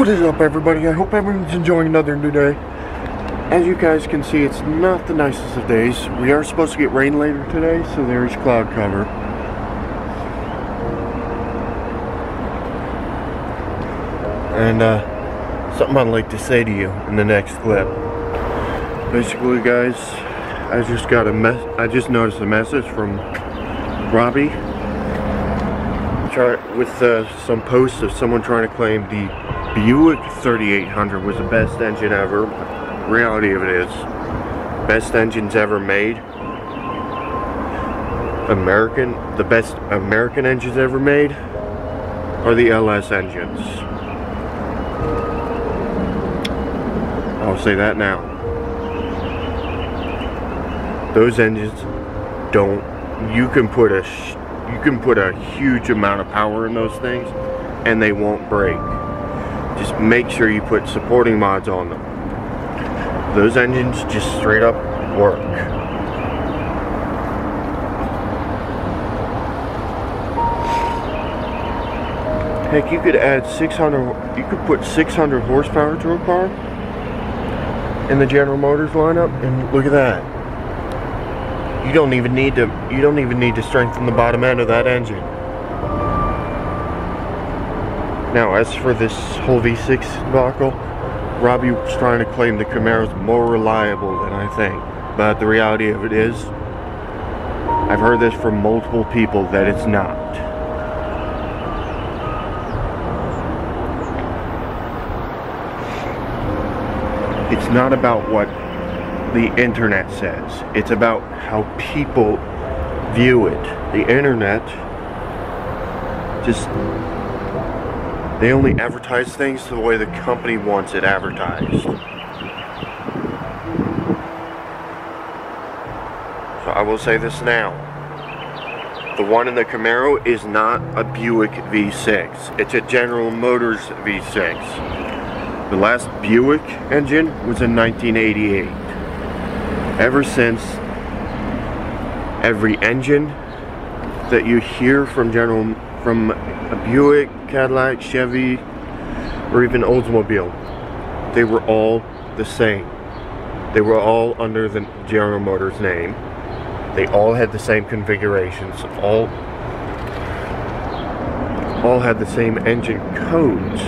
What is up everybody? I hope everyone's enjoying another new day. As you guys can see, it's not the nicest of days. We are supposed to get rain later today, so there's cloud cover. And uh, something I'd like to say to you in the next clip. Basically guys, I just got a mess I just noticed a message from Robbie with uh, some posts of someone trying to claim the Buick 3800 was the best engine ever. Reality of it is, best engines ever made. American, the best American engines ever made are the LS engines. I'll say that now. Those engines don't, you can put a, you can put a huge amount of power in those things and they won't break just make sure you put supporting mods on them. Those engines just straight up work. Heck, you could add 600, you could put 600 horsepower to a car in the General Motors lineup, and look at that. You don't even need to, you don't even need to strengthen the bottom end of that engine. Now, as for this whole V6 debacle, Robbie was trying to claim the Camaro's more reliable than I think. But the reality of it is, I've heard this from multiple people that it's not. It's not about what the internet says. It's about how people view it. The internet just they only advertise things the way the company wants it advertised. So I will say this now. The one in the Camaro is not a Buick V6. It's a General Motors V6. The last Buick engine was in 1988. Ever since, every engine that you hear from General from a Buick, Cadillac, Chevy, or even Oldsmobile, they were all the same. They were all under the General Motors name. They all had the same configurations, all all had the same engine codes.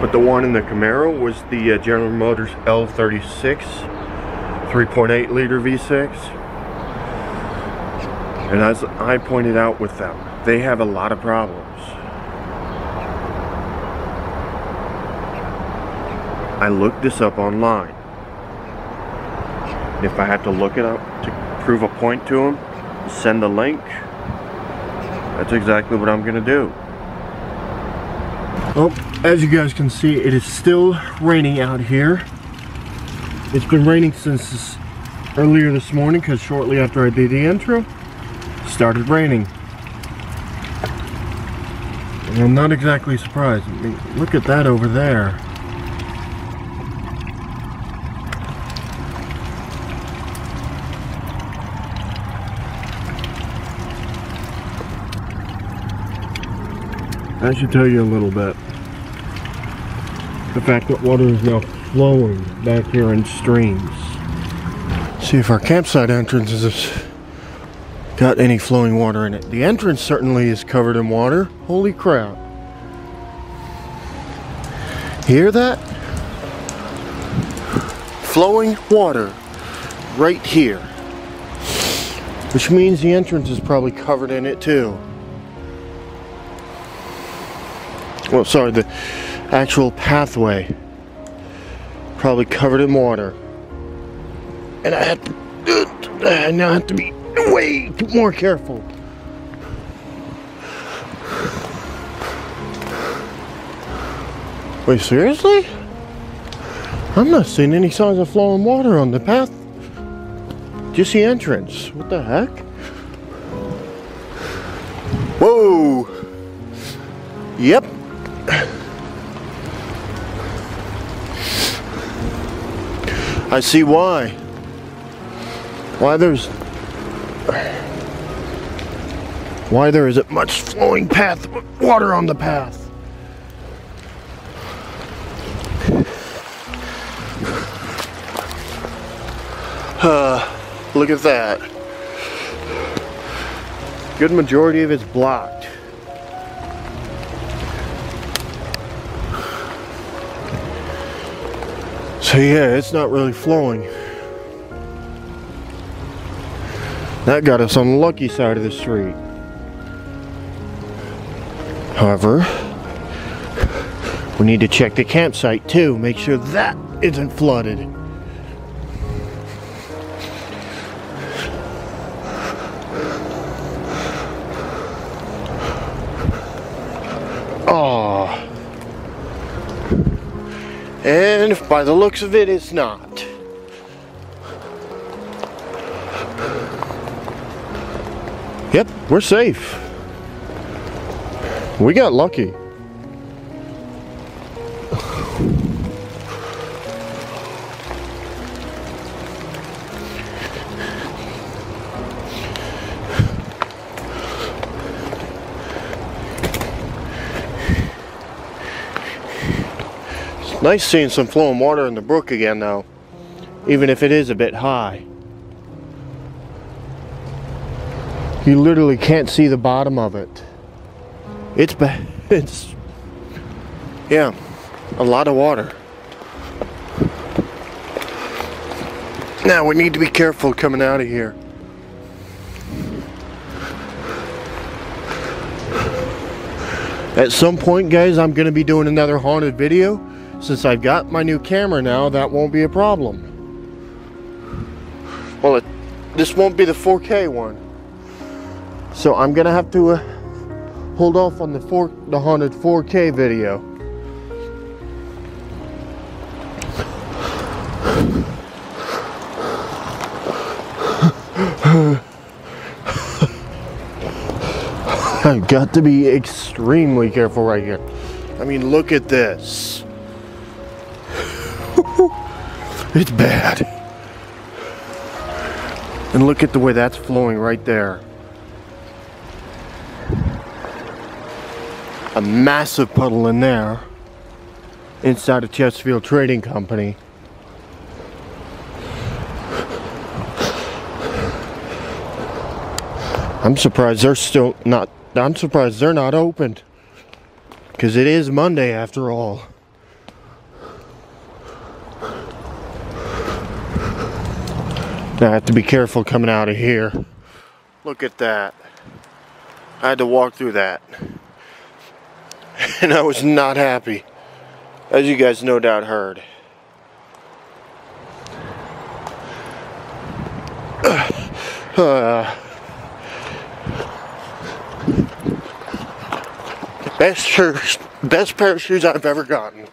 But the one in the Camaro was the uh, General Motors L36 3.8 liter V6 and as I pointed out with them, they have a lot of problems. I looked this up online. If I have to look it up to prove a point to them, send a link, that's exactly what I'm going to do. Well, as you guys can see, it is still raining out here. It's been raining since earlier this morning because shortly after I did the intro, started raining. And I'm not exactly surprised. I mean, look at that over there. That should tell you a little bit. The fact that water is now flowing back here in streams. See if our campsite entrance is got any flowing water in it. The entrance certainly is covered in water. Holy crap. Hear that? Flowing water right here. Which means the entrance is probably covered in it too. Well, sorry, the actual pathway. Probably covered in water. And I have to, I now have to be way more careful. Wait, seriously? I'm not seeing any signs of flowing water on the path. Just the entrance. What the heck? Whoa! Yep. I see why. Why there's why there isn't much flowing path water on the path. Uh, look at that. Good majority of it's blocked. So yeah, it's not really flowing. That got us on the lucky side of the street. However, we need to check the campsite too, make sure that isn't flooded. Oh. And by the looks of it, it's not. We're safe. We got lucky. Nice seeing some flowing water in the brook again though, even if it is a bit high. You literally can't see the bottom of it. It's bad. It's, yeah, a lot of water. Now we need to be careful coming out of here. At some point, guys, I'm going to be doing another haunted video. Since I've got my new camera now, that won't be a problem. Well, it, this won't be the 4K one. So I'm to have to... Uh, hold off on the four, the haunted 4K video. I've got to be extremely careful right here. I mean, look at this. it's bad. And look at the way that's flowing right there. A massive puddle in there inside of Chesterfield Trading Company. I'm surprised they're still not I'm surprised they're not opened because it is Monday after all. Now I have to be careful coming out of here. Look at that. I had to walk through that. and I was not happy, as you guys no doubt heard. Uh, best shoes, best pair of shoes I've ever gotten,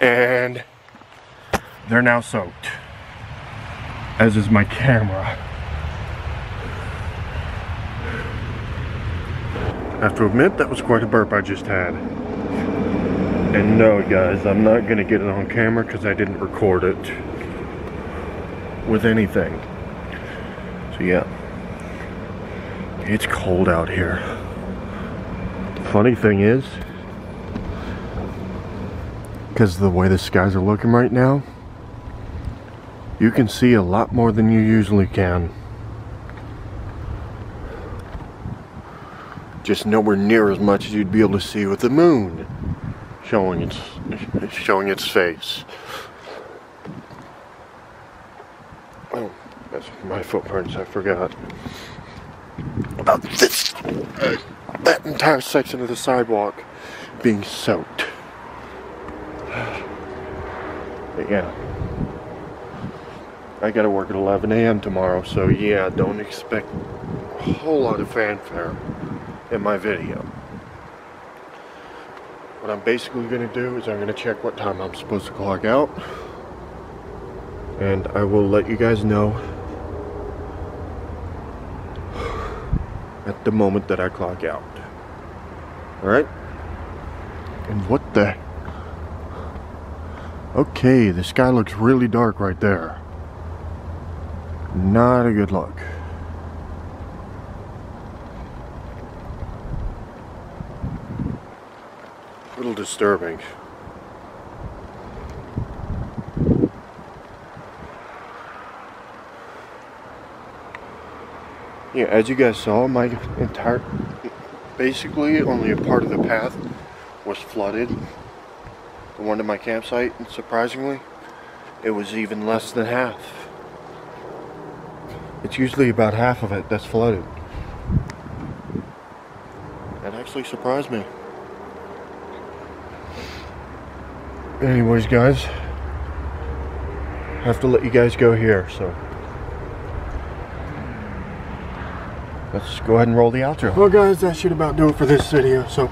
and they're now soaked. As is my camera. Have to admit, that was quite a burp I just had. And no, guys, I'm not to get it on camera because I didn't record it with anything. So yeah, it's cold out here. Funny thing is, because the way the skies are looking right now, you can see a lot more than you usually can. Just nowhere near as much as you'd be able to see with the moon showing its showing its face. Oh, that's my footprints. I forgot about this. That entire section of the sidewalk being soaked. But yeah. I gotta work at 11 a.m. tomorrow, so yeah, don't expect a whole lot of fanfare in my video. What I'm basically to do is I'm to check what time I'm supposed to clock out. And I will let you guys know at the moment that I clock out. Alright? And what the... Okay, the sky looks really dark right there. Not a good look. A little disturbing. Yeah, as you guys saw, my entire, basically only a part of the path was flooded. The one to my campsite, and surprisingly, it was even less than half. It's usually about half of it that's flooded. That actually surprised me. Anyways, guys, I have to let you guys go here, so. let's go ahead and roll the outro. Well guys, that should about do it for this video. So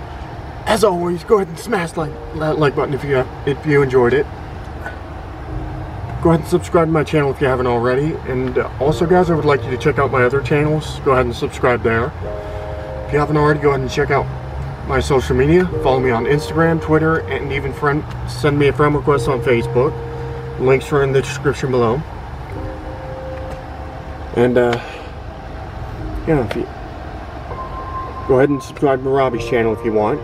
as always, go ahead and smash like, that like button if you have, if you enjoyed it. Go ahead and subscribe to my channel if you haven't already. And uh, also guys, I would like you to check out my other channels. Go ahead and subscribe there. If you haven't already, go ahead and check out my social media. Follow me on Instagram, Twitter, and even friend send me a friend request on Facebook. Links are in the description below. And uh, yeah, if you, go ahead and subscribe to Robbie's channel if you want.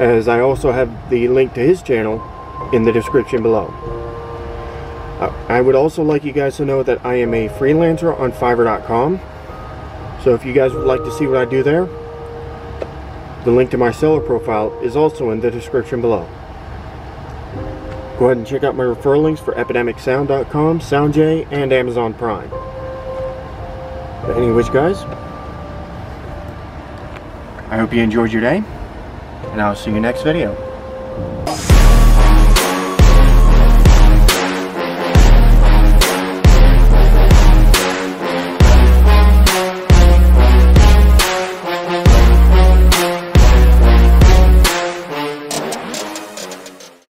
As I also have the link to his channel in the description below. Uh, I would also like you guys to know that I am a freelancer on Fiverr.com. So if you guys would like to see what I do there, the link to my seller profile is also in the description below. Go ahead and check out my referral links for EpidemicSound.com, SoundJ, and Amazon Prime. But anyways, guys, I hope you enjoyed your day, and I'll see you next video.